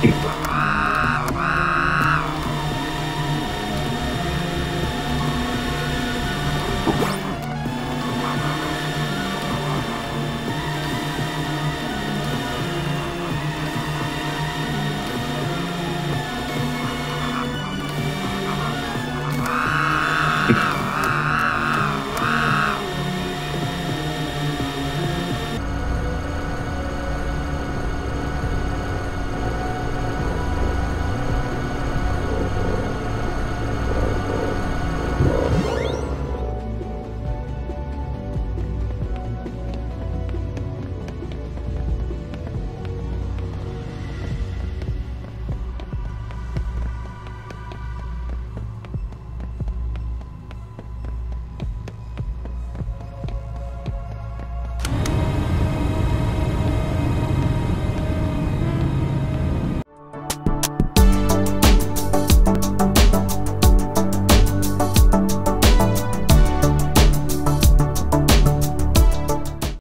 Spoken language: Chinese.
嗯